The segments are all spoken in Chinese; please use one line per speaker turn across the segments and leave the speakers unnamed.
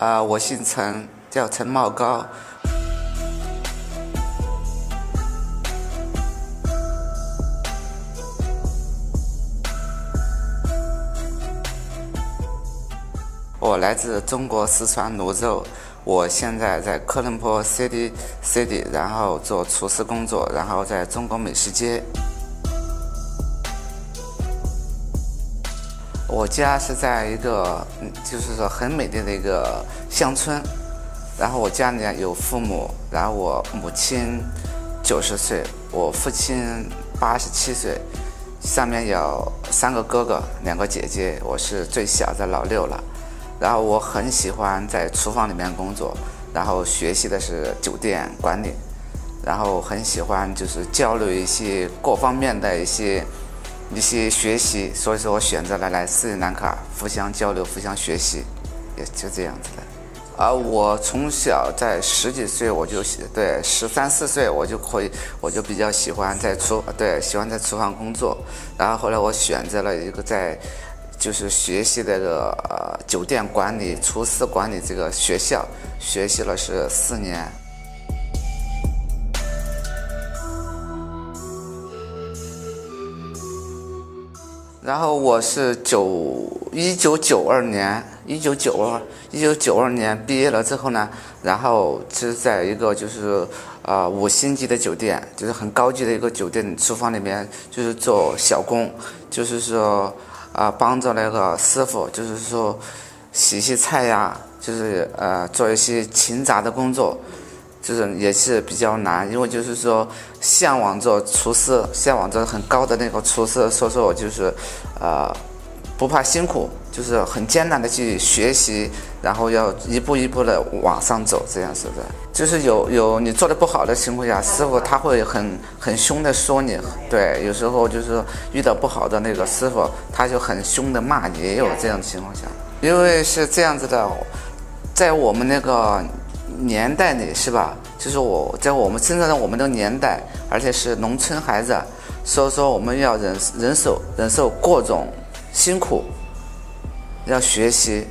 啊，我姓陈，叫陈茂高。我来自中国四川泸州，我现在在科伦坡 City City，然后做厨师工作，然后在中国美食街。我家是在一个，就是说很美丽的一个乡村，然后我家里有父母，然后我母亲九十岁，我父亲八十七岁，上面有三个哥哥，两个姐姐，我是最小的老六了。然后我很喜欢在厨房里面工作，然后学习的是酒店管理，然后很喜欢就是交流一些各方面的一些一些学习，所以说我选择了来斯里兰卡互相交流、互相学习，也就这样子的。啊，我从小在十几岁我就对十三四岁我就可以，我就比较喜欢在厨对喜欢在厨房工作，然后后来我选择了一个在。就是学习这个酒店管理、厨师管理这个学校，学习了是四年。然后我是九一九九二年，一九九二一九九二年毕业了之后呢，然后是在一个就是呃五星级的酒店，就是很高级的一个酒店厨房里面，就是做小工，就是说。啊，帮着那个师傅，就是说洗洗菜呀，就是呃做一些勤杂的工作，就是也是比较难，因为就是说向往着厨师，向往着很高的那个厨师，所以说我就是呃不怕辛苦，就是很艰难的去学习，然后要一步一步的往上走，这样子的。就是有有你做的不好的情况下，师傅他会很很凶的说你，对，有时候就是遇到不好的那个师傅，他就很凶的骂你，也有这样的情况下。因为是这样子的，在我们那个年代里，是吧？就是我在我们生长在我们的年代，而且是农村孩子，所以说我们要忍忍受忍受各种辛苦，要学习。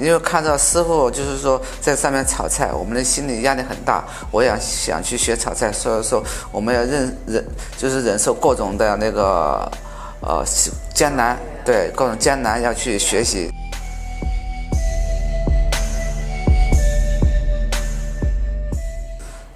因为看到师傅就是说在上面炒菜，我们的心理压力很大。我也想去学炒菜，所以说我们要忍忍，就是忍受各种的那个呃艰难，对各种艰难要去学习。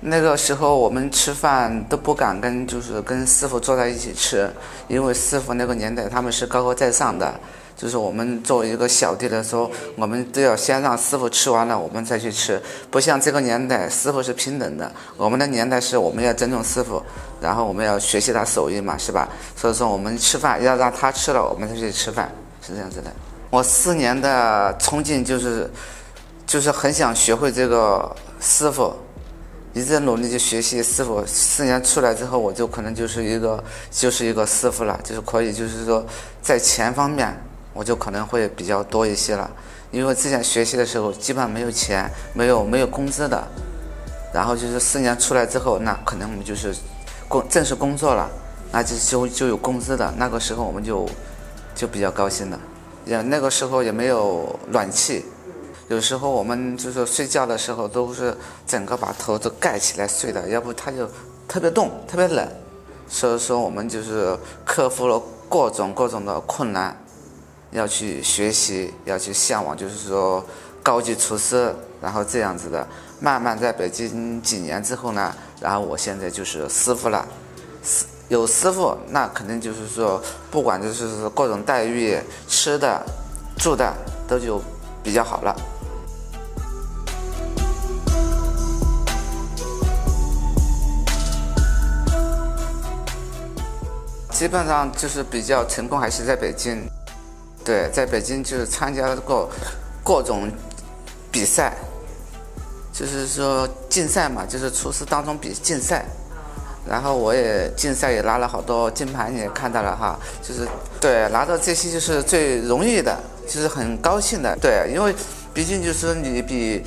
那个时候我们吃饭都不敢跟就是跟师傅坐在一起吃，因为师傅那个年代他们是高高在上的。就是我们作为一个小弟的时候，我们都要先让师傅吃完了，我们再去吃。不像这个年代，师傅是平等的。我们的年代是我们要尊重师傅，然后我们要学习他手艺嘛，是吧？所以说我们吃饭要让他吃了，我们才去吃饭，是这样子的。我四年的冲劲就是，就是很想学会这个师傅，一直努力去学习师傅。四年出来之后，我就可能就是一个就是一个师傅了，就是可以就是说在钱方面。我就可能会比较多一些了，因为之前学习的时候基本上没有钱，没有没有工资的，然后就是四年出来之后，那可能我们就是工正式工作了，那就就就有工资的，那个时候我们就就比较高兴了。也那个时候也没有暖气，有时候我们就是睡觉的时候都是整个把头都盖起来睡的，要不它就特别冻特别冷，所以说我们就是克服了各种各种的困难。要去学习，要去向往，就是说高级厨师，然后这样子的，慢慢在北京几年之后呢，然后我现在就是师傅了，师有师傅，那肯定就是说，不管就是各种待遇，吃的、住的都就比较好了。基本上就是比较成功，还是在北京。对，在北京就是参加过各种比赛，就是说竞赛嘛，就是厨师当中比竞赛，然后我也竞赛也拿了好多金牌，你也看到了哈，就是对拿到这些就是最容易的，就是很高兴的，对，因为毕竟就是你比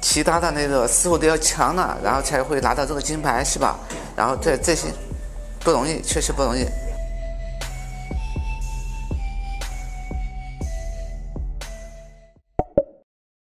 其他的那个师傅都要强了，然后才会拿到这个金牌，是吧？然后这这些不容易，确实不容易。